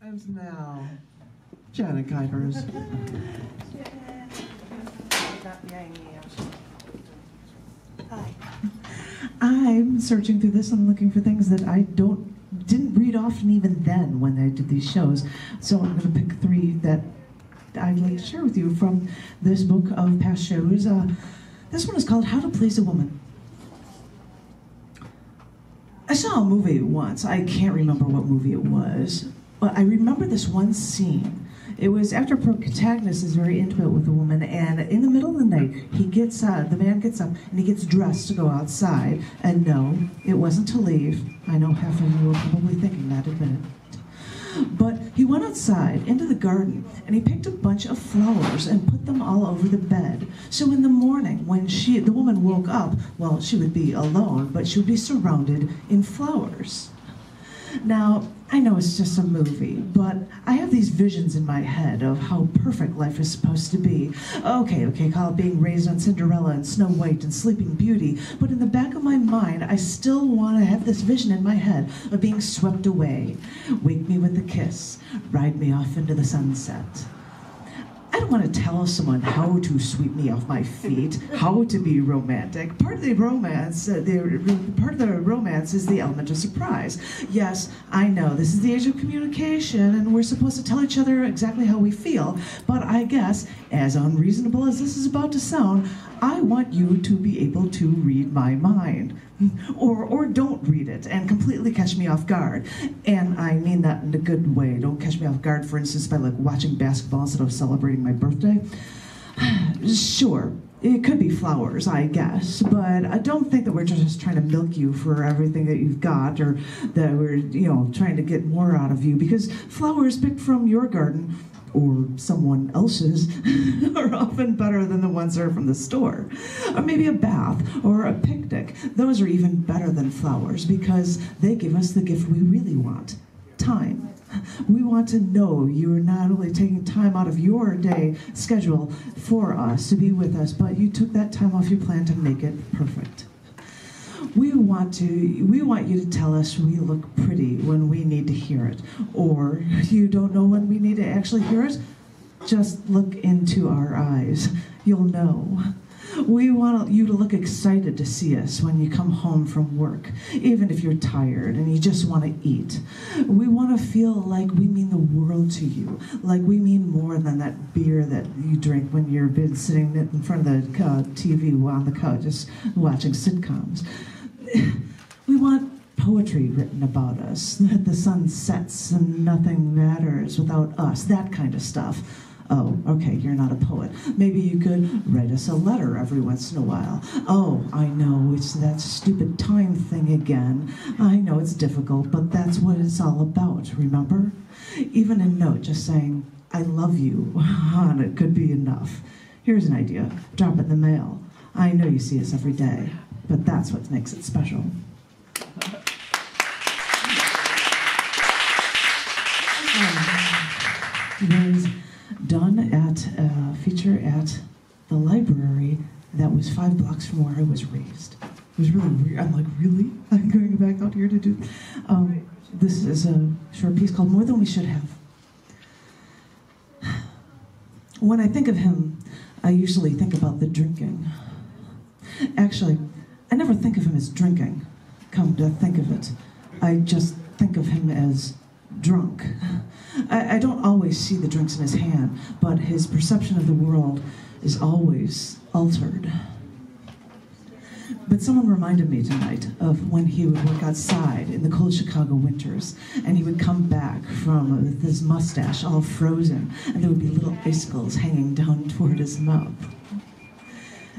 And now, Janet Kuypers. Hi. I'm searching through this. I'm looking for things that I don't didn't read often even then when I did these shows. So I'm going to pick three that I'd like to share with you from this book of past shows. Uh, this one is called How to Please a Woman. I saw a movie once. I can't remember what movie it was, but I remember this one scene. It was after protagonist is very intimate with a woman, and in the middle of the night, he gets uh, the man gets up and he gets dressed to go outside. And no, it wasn't to leave. I know half of you are probably thinking that, admit it. But he went outside into the garden and he picked a bunch of flowers and put them all over the bed. So in the morning, when she, the woman woke up, well, she would be alone, but she would be surrounded in flowers. Now, I know it's just a movie, but I have these visions in my head of how perfect life is supposed to be. Okay, okay, call it being raised on Cinderella and Snow White and Sleeping Beauty, but in the back of my mind, I still want to have this vision in my head of being swept away. Wake me with a kiss, ride me off into the sunset. I don't want to tell someone how to sweep me off my feet, how to be romantic. Part of the romance, uh, the part of the romance is the element of surprise. Yes, I know this is the age of communication, and we're supposed to tell each other exactly how we feel. But I guess, as unreasonable as this is about to sound, I want you to be able to read my mind. Or, or don't read it and completely catch me off guard. And I mean that in a good way. Don't catch me off guard, for instance, by like watching basketball instead of celebrating my birthday. Sure, it could be flowers, I guess, but I don't think that we're just trying to milk you for everything that you've got or that we're, you know, trying to get more out of you because flowers picked from your garden or someone else's are often better than the ones that are from the store. Or maybe a bath or a picnic. Those are even better than flowers because they give us the gift we really want time. We want to know you are not only taking time out of your day schedule for us to be with us, but you took that time off your plan to make it perfect. We want to we want you to tell us we look pretty when we need to hear it. Or you don't know when we need to actually hear it? Just look into our eyes. You'll know. We want you to look excited to see us when you come home from work, even if you're tired and you just want to eat. We want to feel like we mean the world to you, like we mean more than that beer that you drink when you're been sitting in front of the uh, TV on the couch just watching sitcoms. We want poetry written about us, that the sun sets and nothing matters without us, that kind of stuff. Oh, okay, you're not a poet. Maybe you could write us a letter every once in a while. Oh, I know, it's that stupid time thing again. I know it's difficult, but that's what it's all about, remember? Even a note just saying, I love you on it could be enough. Here's an idea drop it in the mail. I know you see us every day, but that's what makes it special. Um, done at a feature at the library that was five blocks from where I was raised. It was really weird. I'm like, really? I'm going back out here to do. Um, this is a short piece called More Than We Should Have. When I think of him, I usually think about the drinking. Actually, I never think of him as drinking, come to think of it. I just think of him as drunk. I, I, don't always see the drinks in his hand, but his perception of the world is always altered. But someone reminded me tonight of when he would work outside in the cold Chicago winters, and he would come back from with his mustache all frozen, and there would be little icicles hanging down toward his mouth.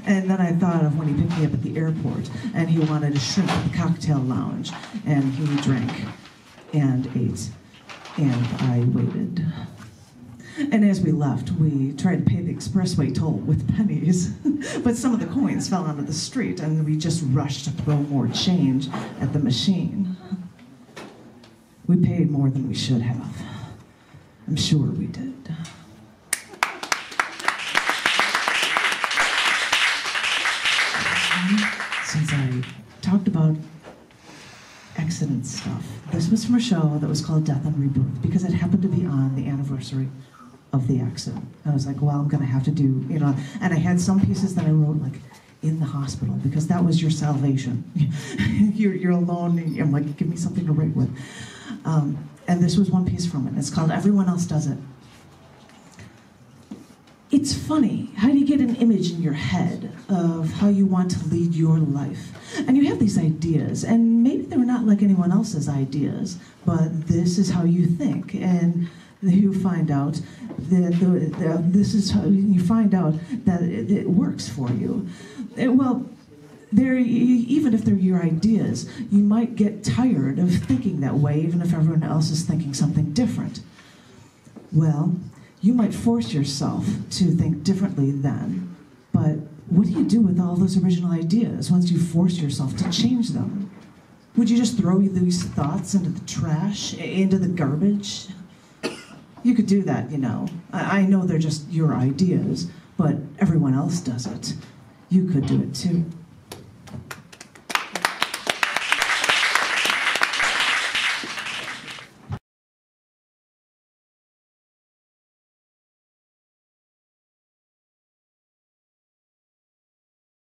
And then I thought of when he picked me up at the airport, and he wanted a shrimp at the cocktail lounge, and he drank and ate, and I waited. And as we left, we tried to pay the expressway toll with pennies, but some of the coins fell onto the street, and we just rushed to throw more change at the machine. We paid more than we should have. I'm sure we did. Since I talked about accident stuff. This was from a show that was called Death and Rebirth because it happened to be on the anniversary of the accident. I was like, well, I'm going to have to do, you know, and I had some pieces that I wrote like in the hospital because that was your salvation. you're, you're alone. And I'm like, give me something to write with. Um, and this was one piece from it. It's called Everyone Else Does It. It's funny. How do you get an image in your head of how you want to lead your life? And you have these ideas, and maybe they're not like anyone else's ideas, but this is how you think. And you find out that the, this is how you find out that it, it works for you. Eh, well, even if they're your ideas, you might get tired of thinking that way, even if everyone else is thinking something different. Well, you might force yourself to think differently then, but what do you do with all those original ideas once you force yourself to change them? Would you just throw these thoughts into the trash, into the garbage? You could do that, you know. I know they're just your ideas, but everyone else does it. You could do it too.